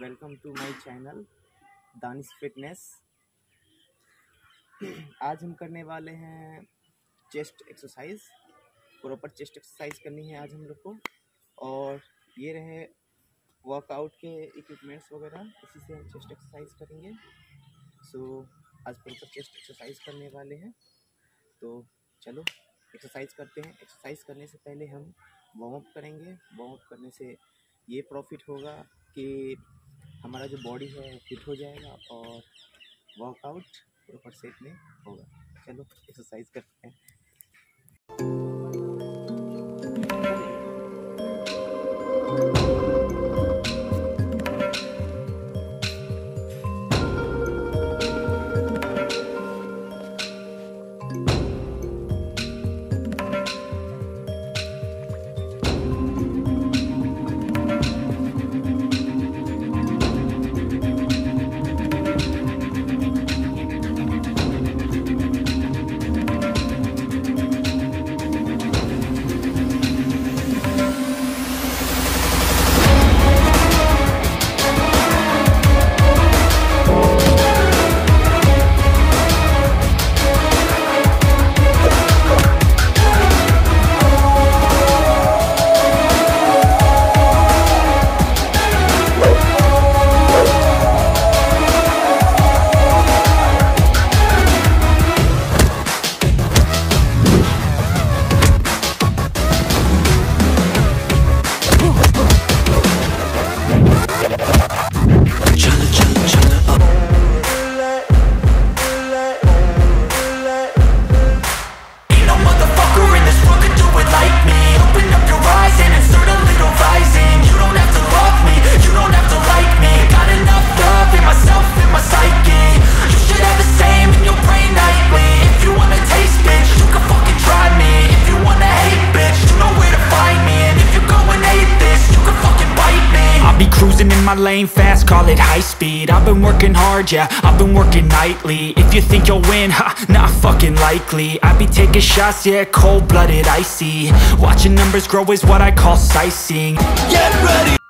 Welcome to my channel Danish fitness आज हम करने वाले हैं chest exercise proper chest exercise करनी है आज हम लोग को। और ये रहे वर्कआउट के इक्विपमेंट्स वगैरह इसी से हम चेस्ट एक्सरसाइज करेंगे। सो so, आज प्रॉपर चेस्ट एक्सरसाइज करने वाले हैं। तो चलो एक्सरसाइज करते हैं। एक्सरसाइज करने से पहले हम वार्म अप करेंगे। वार्म अप करने से ये प्रॉफिट होगा कि हमारा जो बॉडी है फिट हो जाएगा और वर्कआउट प्रॉपर सेट में होगा। चलो एक्सरसाइज करते हैं। My lane fast, call it high speed. I've been working hard, yeah, I've been working nightly. If you think you'll win, ha, not fucking likely. I be taking shots, yeah, cold-blooded, icy. Watching numbers grow is what I call sightseeing. Get ready!